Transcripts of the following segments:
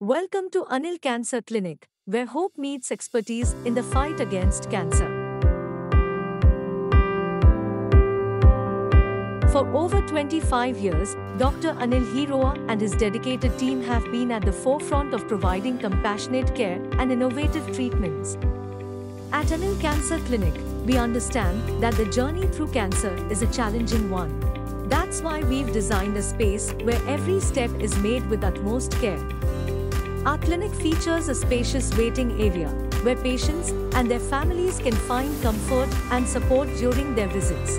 Welcome to Anil Cancer Clinic, where hope meets expertise in the fight against cancer. For over 25 years, Dr. Anil Heroor and his dedicated team have been at the forefront of providing compassionate care and innovative treatments. At Anil Cancer Clinic, we understand that the journey through cancer is a challenging one. That's why we've designed a space where every step is made with utmost care. Our clinic features a spacious waiting area where patients and their families can find comfort and support during their visits.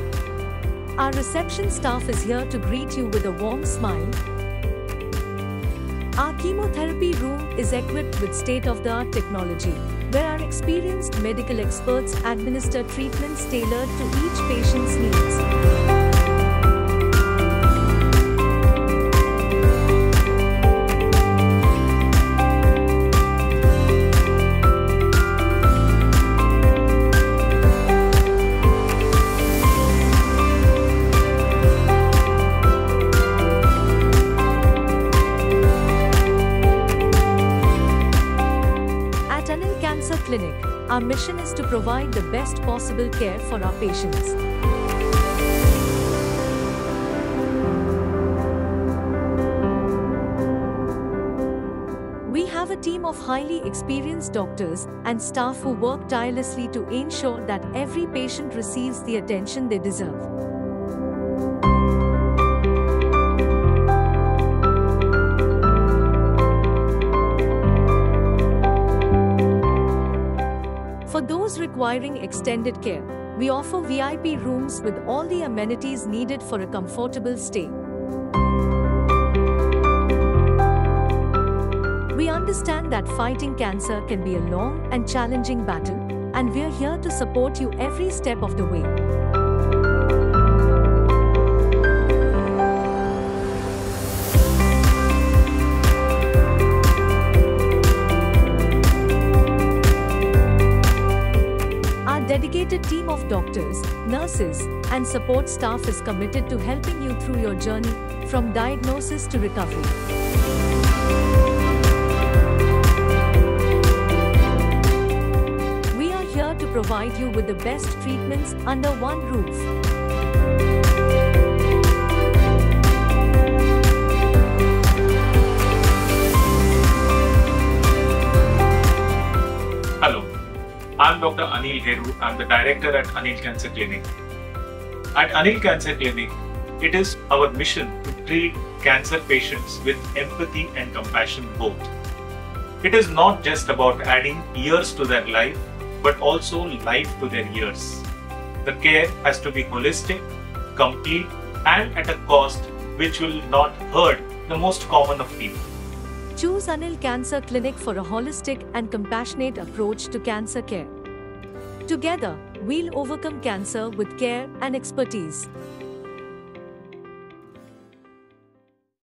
Our reception staff is here to greet you with a warm smile. Our chemotherapy room is equipped with state of the art technology, where our experienced medical experts administer treatments tailored to each patient's needs. Cancer Clinic, our mission is to provide the best possible care for our patients. We have a team of highly experienced doctors and staff who work tirelessly to ensure that every patient receives the attention they deserve. Requiring extended care, we offer VIP rooms with all the amenities needed for a comfortable stay. We understand that fighting cancer can be a long and challenging battle, and we're here to support you every step of the way. Dedicated team of doctors, nurses, and support staff is committed to helping you through your journey from diagnosis to recovery. We are here to provide you with the best treatments under one roof. I'm Dr. Anil Heroor. I'm the director at Anil Cancer Clinic. At Anil Cancer Clinic, it is our mission to treat cancer patients with empathy and compassion both. It is not just about adding years to their life, but also life to their years. The care has to be holistic, complete, and at a cost which will not hurt the most common of people. Choose Anil Cancer Clinic for a holistic and compassionate approach to cancer care. Together, we'll overcome cancer with care and expertise.